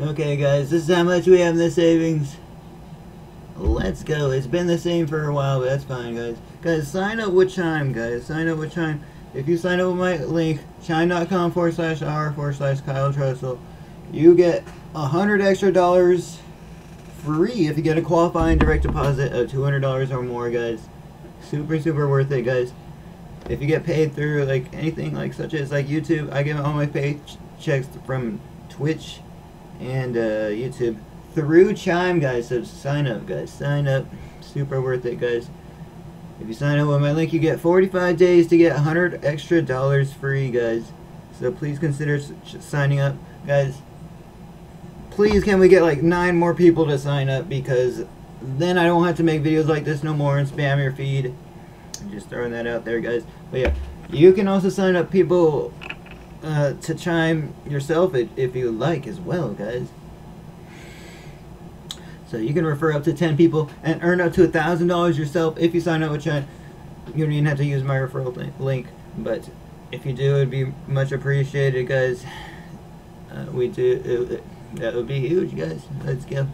Okay, guys, this is how much we have in the savings. Let's go. It's been the same for a while, but that's fine, guys. Guys, sign up with Chime, guys. Sign up with Chime. If you sign up with my link, chime.com forward slash r forward slash Kyle Trussell, you get a hundred extra dollars free if you get a qualifying direct deposit of $200 or more, guys. Super, super worth it, guys. If you get paid through like anything like such as like YouTube, I get all my paychecks from Twitch and uh, YouTube through Chime, guys. So sign up, guys. Sign up. Super worth it, guys. If you sign up with my link, you get 45 days to get 100 extra dollars free, guys. So please consider signing up, guys. Please, can we get like nine more people to sign up because then I don't have to make videos like this no more and spam your feed. I'm just throwing that out there, guys. But yeah, you can also sign up people uh, to chime yourself if you like as well, guys. So you can refer up to 10 people and earn up to a $1,000 yourself if you sign up with Chime. You don't even have to use my referral link, but if you do, it would be much appreciated, guys. Uh, we do, it, that would be huge, guys. Let's go.